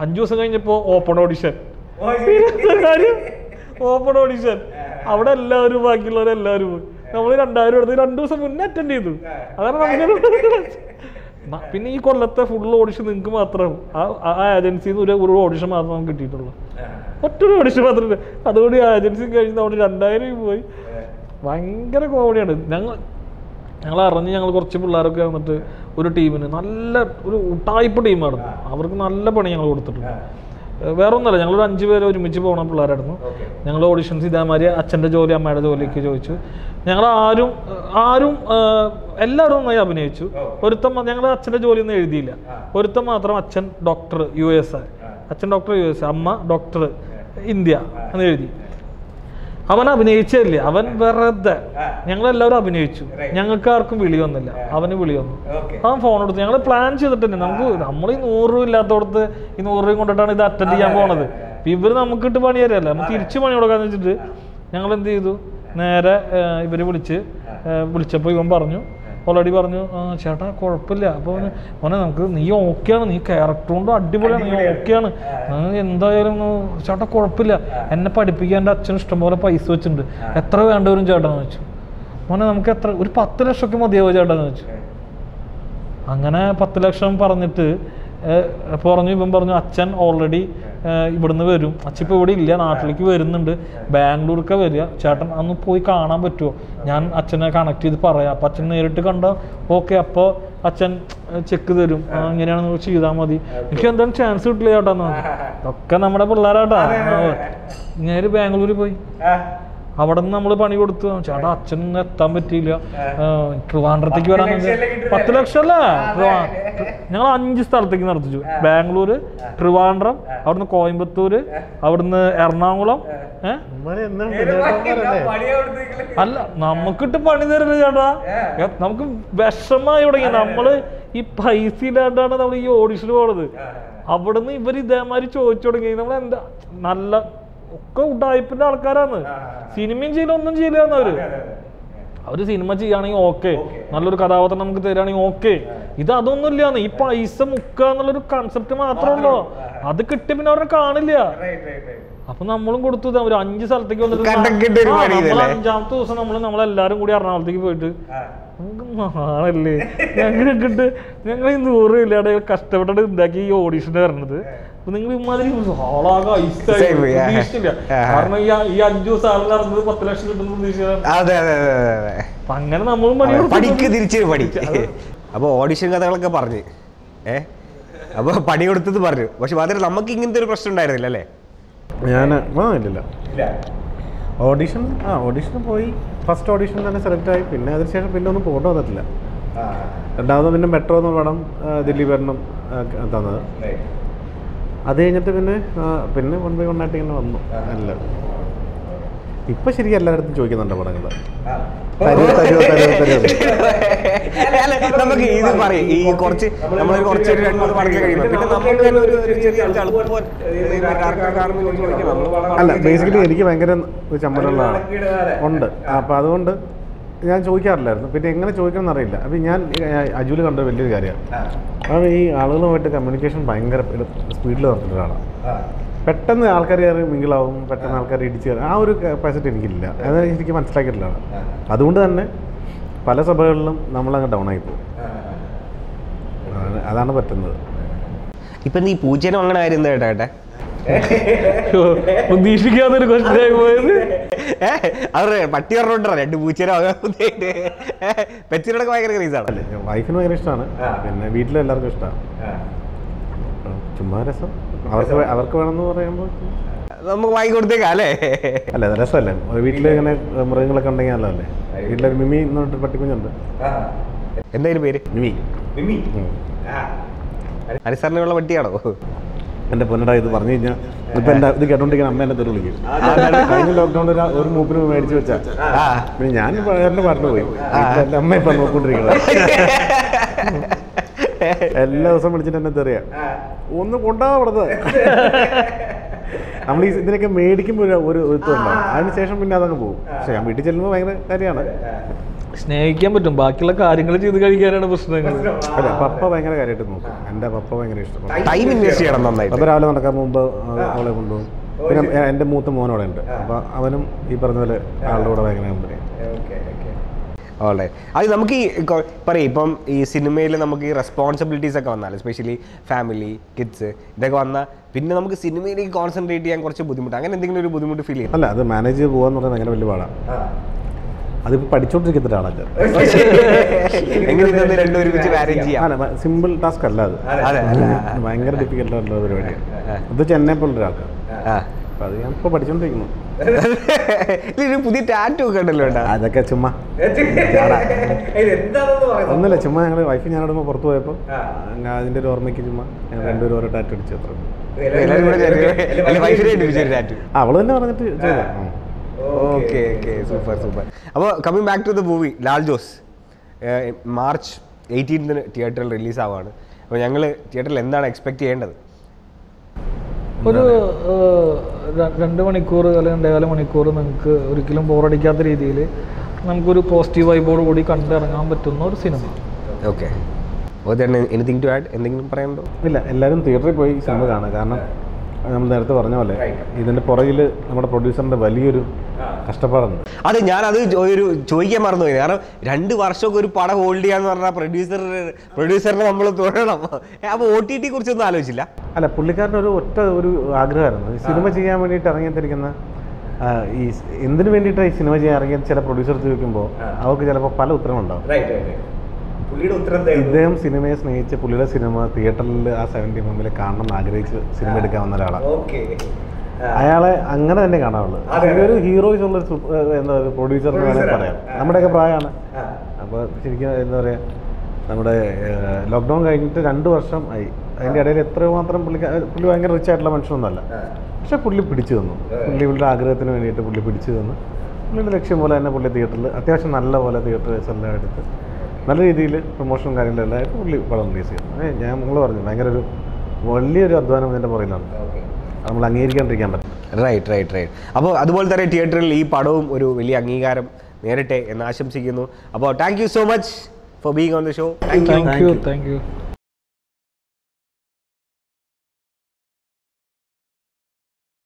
അഞ്ചു ദിവസം കഴിഞ്ഞപ്പോ ഓപ്പൺ ഓഡിഷൻ കാര്യം. ഓപ്പൺ ഓഡിഷൻ അവിടെ എല്ലാവരും ബാക്കിയുള്ളവരെല്ലാവരും പോയി. നമ്മൾ രണ്ടായിരം എടുത്ത് രണ്ടു ദിവസം മുന്നേ അറ്റൻഡ് ചെയ്തു. അതാണ് നമുക്ക് പിന്നെ ഈ കൊല്ലത്തെ ഫുൾ ഓഡിഷൻ നിങ്ങൾക്ക് മാത്രം. ആ ഏജൻസിയിൽ നിന്ന് ഒരു ഒരു ഓഡിഷൻ മാത്രം നമുക്ക് കിട്ടിയിട്ടുള്ളൂ. ഒറ്റൊരു ഓഡിഷൻ മാത്രമേ അതുകൊണ്ട് ഏജൻസി കഴിഞ്ഞ് നമ്മൾ രണ്ടായിരം പോയി. ഭയങ്കര കോമഡിയാണ് ഞങ്ങൾ ഞങ്ങൾ അറിഞ്ഞ് ഞങ്ങൾ കുറച്ച് പിള്ളേരൊക്കെ വന്നിട്ട് ഒരു ടീമിന് നല്ല ഒരു ഉട്ടായ്പ ടീമായിരുന്നു അവർക്ക് നല്ല പണി ഞങ്ങൾ കൊടുത്തിട്ടുണ്ട്. ഏഹ് വേറെ ഒരു ഞങ്ങളൊരു അഞ്ച് പേര് ഒരുമിച്ച് പോകണ പിള്ളേരായിരുന്നു. ഞങ്ങൾ ഓഡിഷൻസ് ഇതേമാതിരി അച്ഛന്റെ ജോലി അമ്മയുടെ ജോലിയൊക്കെ ചോദിച്ചു. ഞങ്ങൾ ആരും ആരും എല്ലാവരും നന്നായി അഭിനയിച്ചു. ഒരുത്തം ഞങ്ങൾ അച്ഛന്റെ ജോലിയൊന്നും എഴുതിയില്ല. ഒരുത്തം മാത്രം അച്ഛൻ ഡോക്ടർ യു എസ് അച്ഛൻ ഡോക്ടർ യു എസ് അമ്മ ഡോക്ടർ ഇന്ത്യ എന്ന് എഴുതി. അവൻ അഭിനയിച്ചില്ല അവൻ വെറുതെ. ഞങ്ങളെല്ലാവരും അഭിനയിച്ചു. ഞങ്ങൾക്ക് ആർക്കും വിളി വന്നില്ല. അവന് വിളി വന്നു. അവൻ ഫോൺ എടുത്തു. ഞങ്ങൾ പ്ലാൻ ചെയ്തിട്ടുണ്ട് നമുക്ക് നമ്മൾ ഈ നൂറ് രൂപ ഇല്ലാത്തടത്ത് ഈ നൂറ് രൂപ കൊണ്ടിട്ടാണ് ഇത് അറ്റൻഡ് ചെയ്യാൻ പോണത്. ഇവർ നമുക്ക് ഇട്ട് പണി തരല്ല? നമുക്ക് തിരിച്ചു പണി കൊടുക്കാന്ന് വെച്ചിട്ട് ഞങ്ങൾ എന്ത് ചെയ്തു? നേരെ ഇവർ വിളിച്ച് വിളിച്ചപ്പോ വിളിച്ചപ്പോൾ ഇവൻ പറഞ്ഞു ഓൾറെഡി പറഞ്ഞു ചേട്ടാ കുഴപ്പമില്ല. അപ്പോൾ മോനെ നമുക്ക് നീ ഓക്കെയാണ്. നീ ക്യാരക്ടർ കൊണ്ട് അടിപൊളിയാണ്. നീ ഓക്കെയാണ്. എന്തായാലും ചേട്ടാ കുഴപ്പമില്ല. എന്നെ പഠിപ്പിക്കാൻ എന്റെ അച്ഛൻ ഇഷ്ടംപോലെ പൈസ വെച്ചിട്ടുണ്ട്. എത്ര വേണ്ടവരും ചേട്ടാന്ന് വെച്ചു മോനെ നമുക്ക് എത്ര ഒരു പത്ത് ലക്ഷമൊക്കെ മതിയാവോ ചേട്ടാന്ന് വെച്ചു അങ്ങനെ പത്ത് ലക്ഷം പറഞ്ഞിട്ട് പറഞ്ഞു ഇവൻ പറഞ്ഞു അച്ഛൻ ഓൾറെഡി ഇവിടുന്ന് വരും. അച്ഛൻ ഇവിടെ ഇല്ല നാട്ടിലേക്ക് വരുന്നുണ്ട്. ബാംഗ്ലൂർക്ക് വരിക. ചേട്ടൻ അന്ന് പോയി കാണാൻ പറ്റുമോ ഞാൻ അച്ഛനെ കണക്ട് ചെയ്ത് പറയാം. അപ്പം അച്ഛൻ നേരിട്ട് കണ്ട ഓക്കെ അപ്പോൾ അച്ഛൻ ചെക്ക് തരും. ഇങ്ങനെയാണ് ചെയ്താൽ മതി. എനിക്ക് എന്തായാലും ചാൻസ് കിട്ടില്ല ചേട്ടാ ഒക്കെ നമ്മുടെ പിള്ളേരാട്ടാ. ഇങ്ങനെ ബാംഗ്ലൂർ പോയി. അവിടെ നിന്ന് നമ്മൾ പണി കൊടുത്തു. ചേട്ടാ അച്ഛനൊന്നും എത്താൻ പറ്റിയില്ല. ട്രിവാൻഡ്രത്തേക്ക് വരാൻ പത്ത് ലക്ഷം അല്ലേ ഞങ്ങൾ അഞ്ച് സ്ഥലത്തേക്ക് നടത്തിച്ചു. ബാംഗ്ലൂര് ട്രിവാൻഡ്രം അവിടുന്ന് കോയമ്പത്തൂര് അവിടുന്ന് എറണാകുളം? അല്ല നമുക്കിട്ട് പണി തരില്ല ചേട്ടാ. നമുക്ക് വിഷമായി തുടങ്ങി നമ്മൾ ഈ പൈസ ഇല്ലാണ്ടാണ് നമ്മൾ ഈ ഓഡിഷന് പോണത്. അവിടുന്ന് ഇവർ ഇതേമാതിരി ചോദിച്ചു തുടങ്ങി. നമ്മൾ എന്താ നല്ല ഒക്കെ ഉടായ്പിന്റെ ആൾക്കാരാണ്. സിനിമയും ചെയ്യില്ല ഒന്നും ചെയ്യില്ല എന്നവര് അവർ? സിനിമ ചെയ്യുകയാണെങ്കിൽ ഓക്കെ. നല്ലൊരു കഥാപാത്രം നമുക്ക് തരികയാണെങ്കിൽ ഓക്കെ. ഇത് അതൊന്നും ഇല്ലാന്ന് ഈ പൈസ മുക്കുക എന്നുള്ളൊരു കൺസെപ്റ്റ് മാത്രമേ ഉള്ളൂ. അത് കിട്ടി പിന്നെ അവരെ കാണില്ല. അപ്പൊ നമ്മളും കൊടുത്തു ഒരു അഞ്ച് സ്ഥലത്തേക്ക് വന്നിട്ട്? അഞ്ചാമത്തെ ദിവസം നമ്മൾ നമ്മളെല്ലാരും കൂടി എറണാകുളത്തേക്ക് പോയിട്ട് ആണല്ലേ ഞങ്ങൾക്ക് ഇട്ട് ഞങ്ങൾ ഈ നൂറ് ഇല്ലാതെ കഷ്ടപ്പെട്ടിട്ട് ഉണ്ടാക്കി ഈ ഓഡീഷന് വരണത്. അപ്പൊ നിങ്ങൾ ഇമാതിരി. പ്രതീക്ഷിച്ചില്ല കാരണം ഈ ഈ അഞ്ചു ദിവസം നടന്നത് പത്ത് ലക്ഷം കിട്ടുന്ന പ്രതീക്ഷിച്ച അതെ അതെ അതെ അതെ അതെ. അപ്പൊ അങ്ങനെ നമ്മളും പണി കൊടുത്തു. പണിക്ക് അപ്പൊ ഓഡിഷൻ കഥകളൊക്കെ പറഞ്ഞ്. ഏ? അപ്പോൾ പണി കൊടുത്തത് പറഞ്ഞു. പക്ഷെ മാത്രമേ നമുക്ക് ഇങ്ങനത്തെ ഒരു പ്രശ്നം ഉണ്ടായിരുന്നില്ല അല്ലേ? ഞാൻ ആ ഇല്ലില്ല. ഓഡിഷൻ ആ ഓഡിഷൻ പോയി. ഫസ്റ്റ് ഓഡിഷൻ തന്നെ സെലക്ട് ആയി. പിന്നെ അതിനുശേഷം പിന്നെ ഒന്നും പോകേണ്ട വന്നിട്ടില്ല. രണ്ടാമത് പിന്നെ മെട്രോ എന്ന പടം ദില്ലി വരണം ഭരണം തന്നത്. അത് കഴിഞ്ഞിട്ട് പിന്നെ പിന്നെ വൺ ബൈ വൺ ആയിട്ട് ഇങ്ങനെ വന്നു. അല്ല. ഇപ്പൊ ശരിക്കും എല്ലായിടത്തും ചോദിക്കുന്നുണ്ട് പടങ്ങൾ നമുക്ക് ഇത് പറയും. ഈ കുറച്ച് നമ്മൾ കുറച്ച് ഒരു രണ്ട് മൂന്ന് പടങ്ങൾ കഴിയുമ്പോൾ പിന്നെ നമുക്ക് ഒരു ഒരു ചെറിയ അല്ല ബേസിക്കലി എനിക്ക് ഭയങ്കര ഒരു ചമ്മലുള്ളതാണ് ഉണ്ട്. അപ്പൊ അതുകൊണ്ട് ഞാൻ ചോദിക്കാറില്ലായിരുന്നു. പിന്നെ എങ്ങനെ ചോദിക്കണം എന്നറിയില്ല. അപ്പം ഞാൻ അജുൽ കണ്ട വലിയൊരു കാര്യമാണ്. കാരണം ഈ ആളുകളുമായിട്ട് കമ്മ്യൂണിക്കേഷൻ ഭയങ്കര സ്പീഡിൽ നടത്തുന്ന ഒരാളാണ്. പെട്ടെന്ന് ആൾക്കാർ കയറി മിങ്കിളാവും പെട്ടെന്ന് ആൾക്കാർ ഇടിച്ച് കയറും. ആ ഒരു കപ്പാസിറ്റി എനിക്കില്ല. അത് എനിക്ക് മനസ്സിലാക്കിയിട്ടുള്ളതാണ് അതുകൊണ്ട് തന്നെ പല സഭകളിലും നമ്മളങ്ങ് ഡൗൺ ആയി പോകും. അതാണ് പറ്റുന്നത്. ഇപ്പം നീ പൂച്ചേനും അങ്ങനെ കാര്യം എന്താ കേട്ടെ പ്രതീക്ഷിക്കാത്തൊരു ക്വസ്റ്റ്യൻ ആയി പോയത്. അവരുടെ പട്ടി പറഞ്ഞോണ്ടാ രണ്ട് പെച്ചിനോടൊക്കെ ഭയങ്കര ക്രീസാണ് വൈഫിന് ഭയങ്കര ഇഷ്ടമാണ് പിന്നെ വീട്ടിലും എല്ലാവർക്കും ഇഷ്ടമാണ് ചുമ്മാ രസം. അവർക്ക് അവർക്ക് വേണമെന്ന് പറയുമ്പോൾ നമുക്ക് വാങ്ങി കൊടുത്തേക്കാം അല്ലേ? അല്ല അത് രസമല്ലേ? വീട്ടിൽ ഇങ്ങനെ മൃഗങ്ങളൊക്കെ ഉണ്ടെങ്കിൽ നല്ലതല്ലേ? വീട്ടിലൊരു മിമി എന്ന് പറഞ്ഞിട്ട് പട്ടിക്കുഞ്ഞുണ്ട്. എന്തായാലും പേര്? മിമി. മിമി അരിസാറിനുള്ള പട്ടിയാണോ? എന്റെ പൊന്നടാ ഇത് പറഞ്ഞു കഴിഞ്ഞാൽ ഇപ്പം എന്റെ ഇത് കേട്ടോണ്ടിരിക്കുന്ന അമ്മ എന്നെ തെറി വിളിക്കും കഴിഞ്ഞ ലോക്ക്ഡൗണിൽ ഒരു മൂപ്പിന് മേടിച്ച് വെച്ചാ. പിന്നെ ഞാൻ എന്റെ പാട്ടിന് പോയി. എന്റെ അമ്മ ഇപ്പം നോക്കിക്കൊണ്ടിരിക്കുന്നത് എല്ലാ ദിവസവും വിളിച്ചിട്ട് എന്നെ തെറിയാ. ഒന്ന് കൊണ്ടാവണത് നമ്മൾ ഈ ഇതിനൊക്കെ മേടിക്കുമ്പോൾ ഒരു ഒരുത്തുണ്ടാവും അതിനുശേഷം പിന്നെ അതങ്ങ് പോകും. പക്ഷെ ഞാൻ വീട്ടിൽ ചെല്ലുമ്പോൾ ഭയങ്കര കാര്യമാണ്. സ്നേഹിക്കാൻ പറ്റും. ബാക്കിയുള്ള കാര്യങ്ങൾ ചെയ്ത് കഴിക്കാനാണ് പ്രശ്നങ്ങൾ. അല്ല പപ്പ ഭയങ്കര കാര്യമായിട്ട് നോക്കും. എന്റെ പപ്പ ഭയങ്കര ഇഷ്ടമാണ് ടൈം ഇൻവെസ്റ്റ് ചെയ്യണം നന്നായിട്ട്. അപ്പോൾ രാവിലെ നടക്കാൻ മുമ്പ് അവളെ കൊണ്ടുപോകും. പിന്നെ എന്റെ എന്റെ മൂത്ത മോനോടെ ഉണ്ട്. അപ്പോൾ അവനും ഈ പറഞ്ഞ പോലെ ആളുടെ കൂടെ ഭയങ്കര കമ്പനി ഓളെ അത് നമുക്ക് ഈ പറയും ഇപ്പം ഈ സിനിമയിൽ നമുക്ക് ഈ റെസ്പോൺസിബിലിറ്റീസ് ഒക്കെ വന്നാൽ എസ്പെഷ്യലി ഫാമിലി കിഡ്സ് ഇതൊക്കെ വന്നാൽ പിന്നെ നമുക്ക് സിനിമയിലേക്ക് കോൺസെൻട്രേറ്റ് ചെയ്യാൻ കുറച്ച് ബുദ്ധിമുട്ട്. അങ്ങനെ എന്തെങ്കിലും ഒരു ബുദ്ധിമുട്ട് ഫീൽ ചെയ്യും. അല്ല അത് മാനേജ് ചെയ്ത് പോകാന്ന് പറഞ്ഞാൽ ഭയങ്കര വലിയ പാടാണ് അതിപ്പോൾ പഠിച്ചുകൊണ്ടിരിക്കുന്ന ഒരാളല്ല അല്ല സിമ്പിൾ ടാസ്ക് അല്ല അത്. ഭയങ്കര ഡിഫിക്കൽട്ട് ആയിട്ടുള്ള പരിപാടിയാണ്. ഇത് ചെന്നൈ പോലുള്ള ഒരാൾക്ക്. അത് ഞാൻ ഇപ്പോൾ പഠിച്ചുകൊണ്ടിരിക്കുന്നു പുതിയ ടാറ്റു ഒക്കെ ഉണ്ടല്ലോ ഉണ്ടാ അതൊക്കെ ചുമ്മാ. ഒന്നുമില്ല ചുമ്മാ ഞങ്ങൾ വൈഫ് ഞാനോട് പുറത്തു പോയപ്പോൾ ഞാൻ അതിന്റെ ഒരു ഓർമ്മയ്ക്ക് ചുമ്മാ ഞങ്ങൾ രണ്ടുപേരും ഓരോ ടാറ്റു അടിച്ചു അത്ര അവൾ തന്നെ പറഞ്ഞിട്ട് ചെയ്തതാ. ഓക്കെ ഓക്കെ സൂപ്പർ സൂപ്പർ അപ്പോൾ coming back to the movie Lal Jose March എയ്റ്റീൻത്തിന് തിയേറ്ററിൽ റിലീസ് ആവുകയാണ് അപ്പോൾ ഞങ്ങൾ തിയേറ്ററിൽ എന്താണ് എക്സ്പെക്ട് ചെയ്യേണ്ടത്? ഒരു രണ്ട് മണിക്കൂർ അല്ലെങ്കിൽ രണ്ടേകാല മണിക്കൂർ നിങ്ങൾക്ക് ഒരിക്കലും ബോറടിക്കാത്ത രീതിയിൽ നമുക്കൊരു പോസിറ്റീവ് വൈബോട് കൂടി കണ്ടിറങ്ങാൻ പറ്റുന്ന ഒരു cinema okay anything to add എന്തെങ്കിലും പറയാനുണ്ടോ? ഇല്ല എല്ലാവരും തിയേറ്ററിൽ പോയി സിനിമ കാണാം കാരണം നമ്മൾ നേരത്തെ പറഞ്ഞ പോലെ ഇതിന്റെ പുറകിൽ നമ്മുടെ പ്രൊഡ്യൂസറിന്റെ വലിയൊരു കഷ്ടപ്പാടുണ്ട്. അത് ഞാൻ അത് ഒരു ചോദിക്കാൻ മറന്നുപോയി. കാരണം രണ്ട് വർഷമൊക്കെ ഒരു പടം ഹോൾഡ് ചെയ്യാന്ന് പറഞ്ഞാൽ പ്രൊഡ്യൂസർ പ്രൊഡ്യൂസറിനെ നമ്മൾ തുടരണം അപ്പോൾ ഒ ടി ടി കുറിച്ചൊന്നും ആലോചിച്ചില്ല. അല്ല പുള്ളിക്കാരന്റെ ഒരു ഒറ്റ ഒരു ആഗ്രഹമായിരുന്നു. സിനിമ ചെയ്യാൻ വേണ്ടിയിട്ട് ഇറങ്ങിത്തിരിക്കുന്ന ഈ എന്തിനു വേണ്ടിയിട്ടാണ് ഈ സിനിമ ചെയ്യാൻ ഇറങ്ങിയ ചില പ്രൊഡ്യൂസർ ചോദിക്കുമ്പോൾ അവർക്ക് ചിലപ്പോൾ പല ഉത്തരങ്ങളുണ്ടാവും ഇദ്ദേഹം സിനിമയെ സ്നേഹിച്ച് പുള്ളിയുടെ സിനിമ തിയേറ്ററിൽ ആ സെവന്റി എമ്മിൽ കാണണം എന്ന് ആഗ്രഹിച്ച് സിനിമ എടുക്കാൻ വന്ന ഒരാളാണ്. അയാളെ അങ്ങനെ തന്നെ കാണാറുള്ളൂ. ഒരു ഹീറോയിസ് ഉള്ള എന്താ പറയുക പ്രൊഡ്യൂസർ എന്ന് വേണമെങ്കിൽ പറയാം. നമ്മുടെയൊക്കെ പ്രായമാണ്. അപ്പോൾ ശരിക്കും എന്താ പറയുക നമ്മുടെ ലോക്ക്ഡൗൺ കഴിഞ്ഞിട്ട് രണ്ട് വർഷം ആയി. അതിന്റെ ഇടയിൽ എത്രയോ മാത്രം പുള്ളി പുള്ളി ഭയങ്കര റിച്ച് ആയിട്ടുള്ള മനുഷ്യനൊന്നുമല്ല. പക്ഷെ പുള്ളി പിടിച്ചു തന്നു. പുള്ളി പുള്ളിയുടെ ആഗ്രഹത്തിന് വേണ്ടിയിട്ട് പുള്ളി പിടിച്ചു തന്നു. പുള്ളിയുടെ ലക്ഷ്യം പോലെ തന്നെ പുള്ളി തിയേറ്ററിൽ അത്യാവശ്യം നല്ല പോലെ തിയേറ്റർ എല്ലാം എടുത്ത് നല്ല രീതിയിൽ പ്രൊമോഷനും കാര്യങ്ങളെല്ലാം ആയിട്ട് പുള്ളി പടം റിലീസ് ചെയ്തു. അതെ ഞാൻ നിങ്ങൾ പറഞ്ഞു ഭയങ്കര ഒരു വലിയൊരു അധ്വാനം ഇതിന്റെ പുറകിലാണ്. അത് നമ്മൾ അംഗീകരിക്കാണ്ടിരിക്കാൻ പറ്റും റൈറ്റ് റൈറ്റ് റൈറ്റ് അപ്പോൾ അതുപോലെ തന്നെ തിയേറ്ററിൽ ഈ പടവും ഒരു വലിയ അംഗീകാരം നേരിട്ടെ എന്ന് ആശംസിക്കുന്നു. അപ്പോൾ thank you so much for being on the show thank you thank you